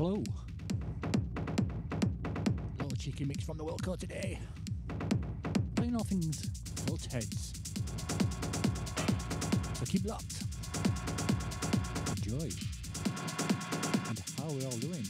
Hello. Little cheeky mix from the World Cup today. Playing all things Filterheadz. So keep locked. Enjoy. And how are we all doing?